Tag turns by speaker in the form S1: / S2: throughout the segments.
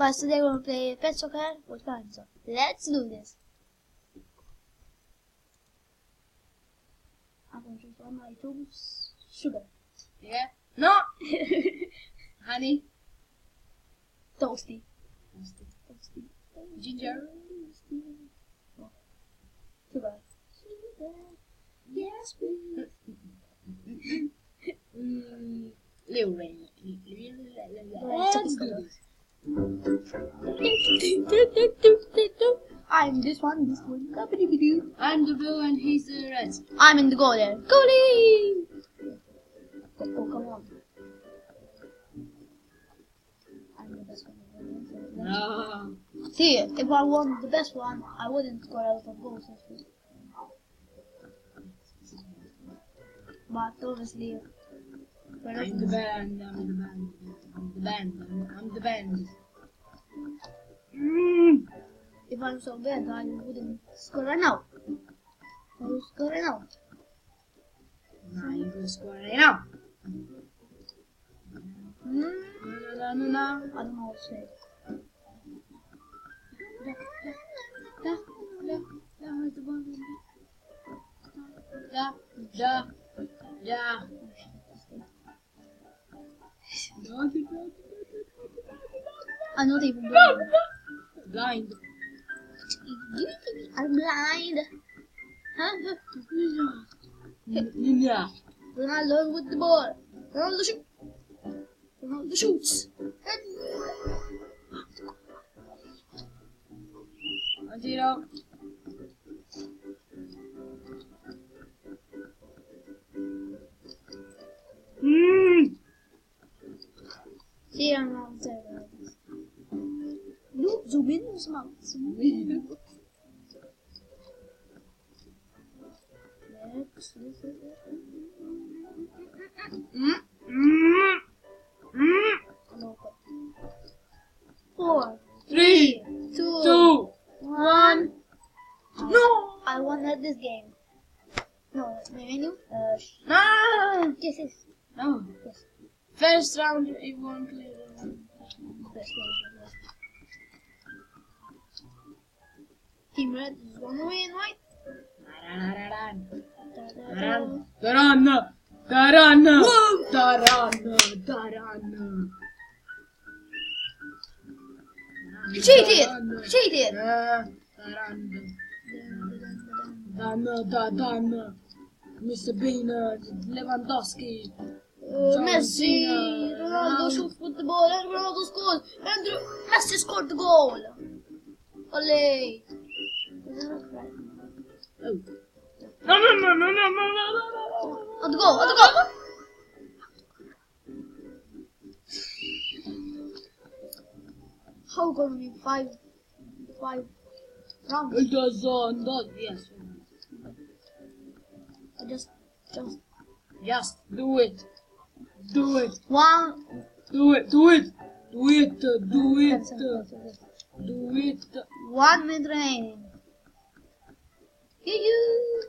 S1: Guys, today we're gonna play Pet Soccer with. So let's do this. I'm gonna choose one my tools. Sugar.
S2: Yeah. No. Honey.
S1: Toasty. Toasty.
S2: Ginger.
S1: Toasty. Sugar. Sugar. Yes, please.
S2: Mm, Lil Ray.
S1: Let's do this. I'm this one, this one.
S2: I'm the blue and he's the red.
S1: I'm in the goal there. Goalie! Oh, come on. I'm the best one.
S2: No.
S1: See, if I won the best one, I wouldn't score a lot of goals. actually. But obviously,
S2: I'm the band. I'm the band. I'm the band. I'm, I'm the band. Mm.
S1: if I'm so bad, I wouldn't score right now. I would score right now.
S2: You can score right now. No, no, no, no.
S1: I don't know what to say.
S2: Da, da, da? Da, da,
S1: blind. I'm blind. Huh?
S2: Yeah.
S1: Ronaldo with the ball. Ronaldo shoot. Ronaldo shoots.
S2: One zero.
S1: Four,
S2: three,
S1: two,
S2: two
S1: one.
S2: No!
S1: I won at this game. No, my menu? Uh,
S2: no!
S1: Yes, yes.
S2: No.
S1: Yes.
S2: First round, you won
S1: clearly. First round. Team Red is one away in white.
S2: Darana, darana, darana, darana.
S1: Cheated! Cheated!
S2: Dana, da, Mr. Bean, Lewandowski. Oh,
S1: Messi, Ronaldo skjuter mot bollen, Ronaldo skår! Andrew Messi skåret goal! Olé!
S2: Oh. No, no, no, no, no, no, no, no, no.
S1: On the goal, on the. How gonna be five, five rounds?
S2: It does, uh, does, yes.
S1: I just, just
S2: Yes, do it. Do it.
S1: one.
S2: Do it. Do it. Do it. Do it. Do it.
S1: One minute remaining. Yoo-hoo.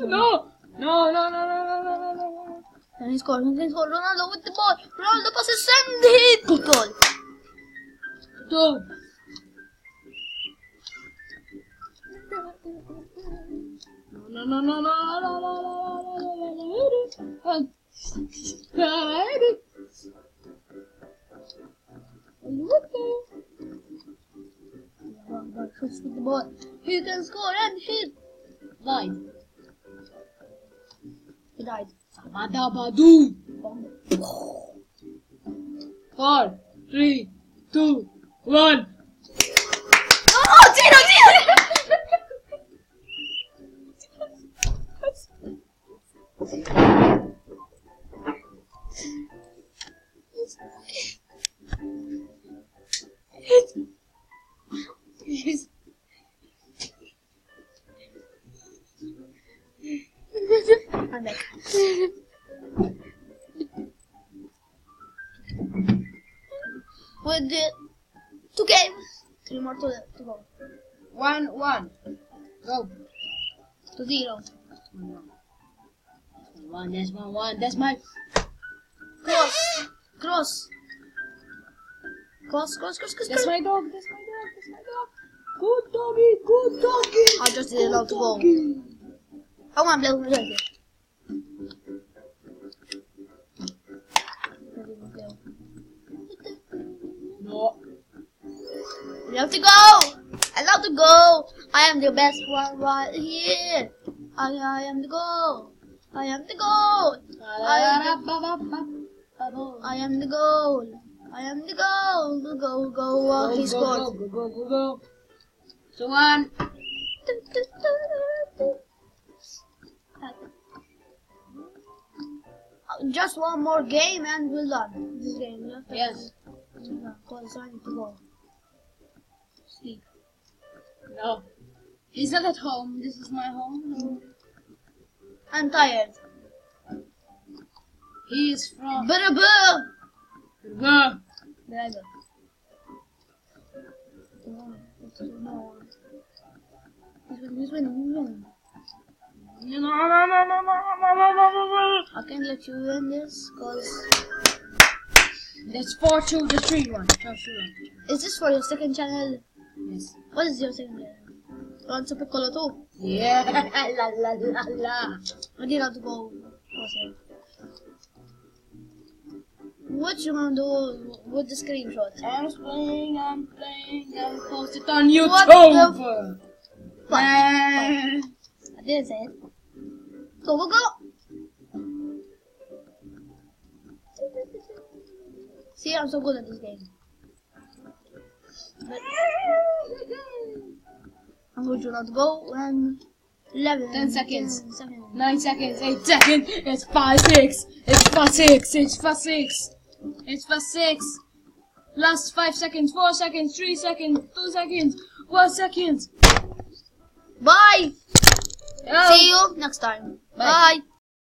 S2: No. No, no, no, no, no, no, no, no.
S1: And he scores, and he scores. Ronaldo with the ball. Ronaldo passes and hit. Good goal.
S2: Two.
S1: Shoots with the ball. He can score and hit.
S2: Died.
S1: He died.
S2: Sabadabadu. Four, three, two, one.
S1: Oh, zero, zero. I'm back. With the two games, Three more to, to go.
S2: One, one. Go.
S1: To zero.
S2: One, that's one, one. That's my.
S1: Cross. Cross. Cross, cross, cross, cross,
S2: That's
S1: cross.
S2: my dog. That's my dog. That's my dog. Good doggy. Good doggy.
S1: I just did to go. I want. Blue, Blue.
S2: No.
S1: You have to go! Allowed to go! I am the best one right here! I, I am the goal! I am the goal! I am the, I am the goal! I am the goal! Go, go, go! Oh,
S2: Go,
S1: he
S2: go,
S1: scored!
S2: Go, go, go, go, go. So one.
S1: Oh, just one more game and we're done. This game, yeah?
S2: Yes.
S1: Because I need to go. Sleep.
S2: No. He's not at home. This is my home. No.
S1: I'm tired.
S2: He's from
S1: Baraboo.
S2: Baraboo.
S1: Driver. This one. No,
S2: no, no, no, no, no, no, no,
S1: I can't let you win this, cause...
S2: That's 4 to the 3.
S1: Is this for your second channel?
S2: Yes.
S1: What is your second channel? Super Piccolo 2.
S2: Yeah. la la la la.
S1: I did have to go. What's? What you gonna do with the screenshot?
S2: I'm playing, I'm playing, I'm posted on YouTube.
S1: What the?
S2: Eh.
S1: I didn't say it. Go, go, go! See, I'm so good at this game. But and would you not go? And 11.
S2: 10 seconds.
S1: 10, 7,
S2: 9 seconds. 8 seconds. It's 5, 6. It's 5, 6. It's 5, 6. It's 5, 6. Last 5 seconds. 4 seconds. 3 seconds. 2 seconds. 1 second.
S1: Bye.
S2: Um,
S1: See you next time.
S2: Bye.
S1: Bye.